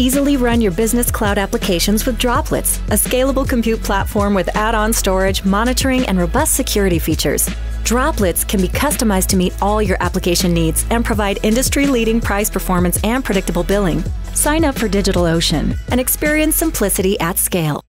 Easily run your business cloud applications with Droplets, a scalable compute platform with add on storage, monitoring, and robust security features. Droplets can be customized to meet all your application needs and provide industry leading price performance and predictable billing. Sign up for DigitalOcean and experience simplicity at scale.